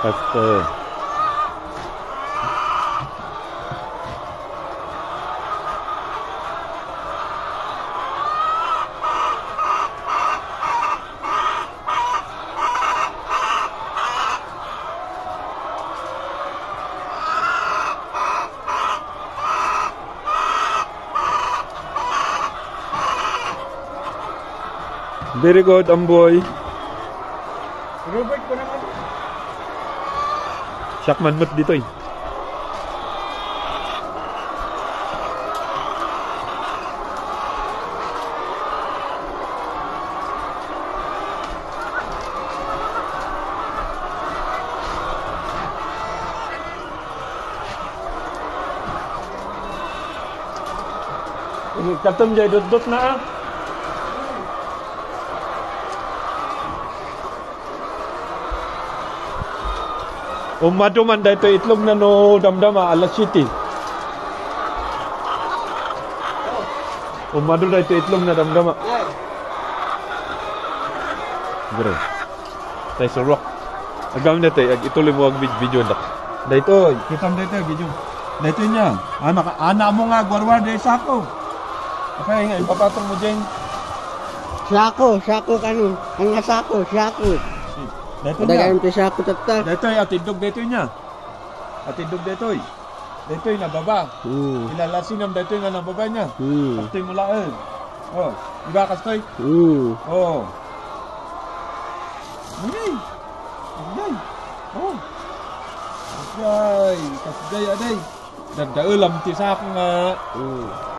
Pastor. Very good, Amboy. Robert Yakman dito eh. Tập tâm dây đột đốt nã Umado man dito itlog na no damdama alas city. Umado dito itlog na damdama. Bro. Tay sa rock. Agam na tay ag ituloy mo ang vid- video na. Dito, kita mo dito video. Dito niya. Anak anak mo nga gwarwar de sako. Okay, nga ipapatong mo diyan. Sako, sako kanu. Ang nga sako, sako. Dito Ada niya. kayo ti sako tata. Dito atidog dito niya. Atidog dito. Dito na baba. Hmm. Ilalasin ang dito nga nababa niya. Hmm. Kastoy mo laan. Oh, iba kastoy. Hmm. Oh. Aday. Aday. Oh. Aday. Kasday, aday. Nagdaulam ti sa ako nga. Hmm.